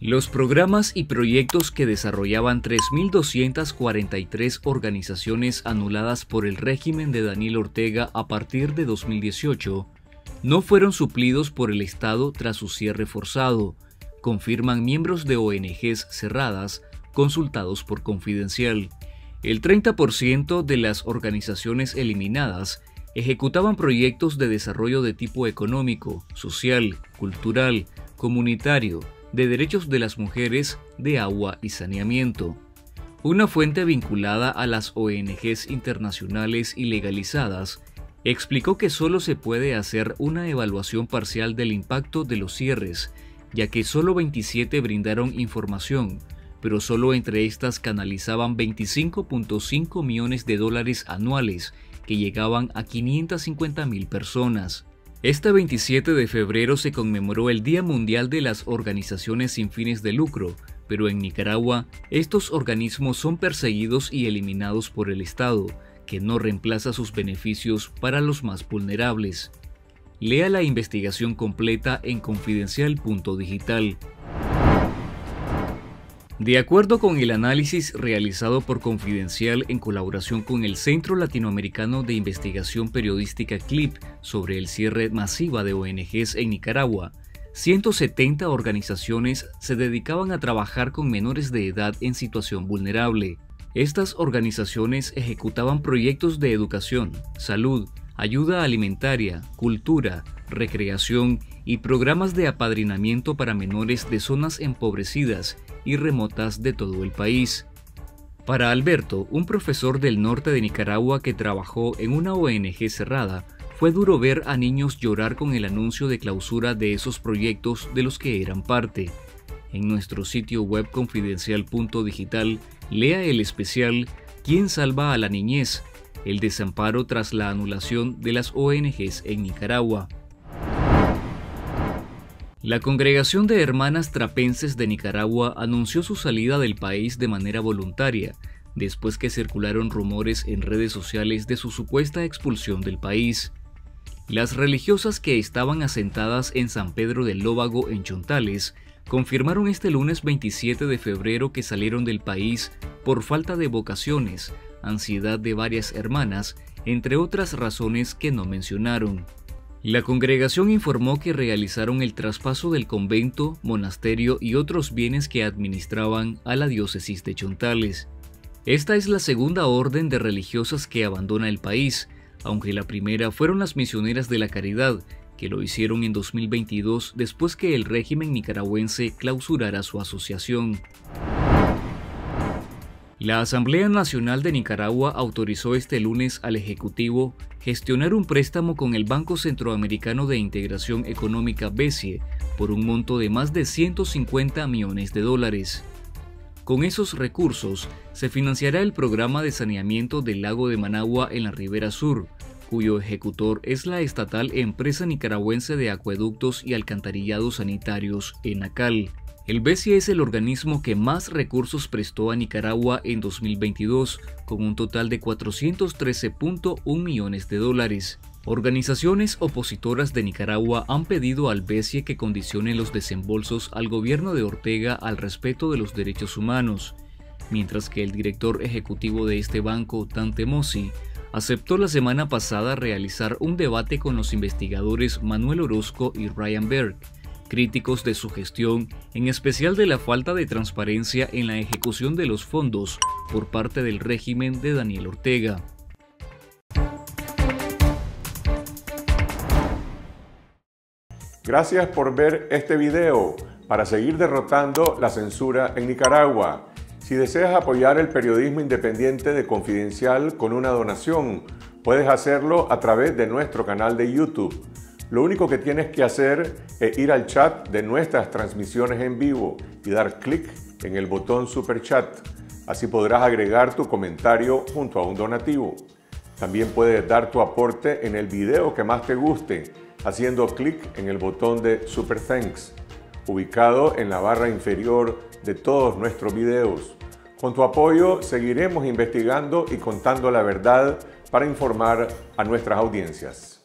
Los programas y proyectos que desarrollaban 3.243 organizaciones anuladas por el régimen de Daniel Ortega a partir de 2018 no fueron suplidos por el Estado tras su cierre forzado, confirman miembros de ONGs cerradas consultados por Confidencial. El 30% de las organizaciones eliminadas ejecutaban proyectos de desarrollo de tipo económico, social, cultural, comunitario, de derechos de las mujeres, de agua y saneamiento. Una fuente vinculada a las ONGs internacionales y legalizadas explicó que solo se puede hacer una evaluación parcial del impacto de los cierres, ya que solo 27 brindaron información, pero solo entre estas canalizaban 25.5 millones de dólares anuales que llegaban a 550 mil personas. Este 27 de febrero se conmemoró el Día Mundial de las Organizaciones sin fines de lucro, pero en Nicaragua estos organismos son perseguidos y eliminados por el Estado, que no reemplaza sus beneficios para los más vulnerables. Lea la investigación completa en confidencial.digital. De acuerdo con el análisis realizado por Confidencial en colaboración con el Centro Latinoamericano de Investigación Periodística CLIP sobre el cierre masiva de ONGs en Nicaragua, 170 organizaciones se dedicaban a trabajar con menores de edad en situación vulnerable. Estas organizaciones ejecutaban proyectos de educación, salud, ayuda alimentaria, cultura, recreación y programas de apadrinamiento para menores de zonas empobrecidas y remotas de todo el país. Para Alberto, un profesor del norte de Nicaragua que trabajó en una ONG cerrada, fue duro ver a niños llorar con el anuncio de clausura de esos proyectos de los que eran parte. En nuestro sitio web confidencial.digital, lea el especial ¿Quién salva a la niñez? El desamparo tras la anulación de las ONGs en Nicaragua. La Congregación de Hermanas Trapenses de Nicaragua anunció su salida del país de manera voluntaria, después que circularon rumores en redes sociales de su supuesta expulsión del país. Las religiosas que estaban asentadas en San Pedro del Lóbago en Chontales confirmaron este lunes 27 de febrero que salieron del país por falta de vocaciones, ansiedad de varias hermanas, entre otras razones que no mencionaron. La congregación informó que realizaron el traspaso del convento, monasterio y otros bienes que administraban a la diócesis de Chontales. Esta es la segunda orden de religiosas que abandona el país, aunque la primera fueron las misioneras de la caridad, que lo hicieron en 2022 después que el régimen nicaragüense clausurara su asociación. La Asamblea Nacional de Nicaragua autorizó este lunes al Ejecutivo gestionar un préstamo con el Banco Centroamericano de Integración Económica BESIE por un monto de más de 150 millones de dólares. Con esos recursos se financiará el programa de saneamiento del lago de Managua en la Ribera Sur, cuyo ejecutor es la estatal Empresa Nicaragüense de Acueductos y Alcantarillados Sanitarios, ENACAL. El BESI es el organismo que más recursos prestó a Nicaragua en 2022, con un total de 413.1 millones de dólares. Organizaciones opositoras de Nicaragua han pedido al BESIE que condicione los desembolsos al gobierno de Ortega al respeto de los derechos humanos, mientras que el director ejecutivo de este banco, Tante Mossi, aceptó la semana pasada realizar un debate con los investigadores Manuel Orozco y Ryan Berg, críticos de su gestión, en especial de la falta de transparencia en la ejecución de los fondos por parte del régimen de Daniel Ortega. Gracias por ver este video para seguir derrotando la censura en Nicaragua. Si deseas apoyar el periodismo independiente de Confidencial con una donación, puedes hacerlo a través de nuestro canal de YouTube. Lo único que tienes que hacer es ir al chat de nuestras transmisiones en vivo y dar clic en el botón Super Chat. Así podrás agregar tu comentario junto a un donativo. También puedes dar tu aporte en el video que más te guste haciendo clic en el botón de Super Thanks, ubicado en la barra inferior de todos nuestros videos. Con tu apoyo seguiremos investigando y contando la verdad para informar a nuestras audiencias.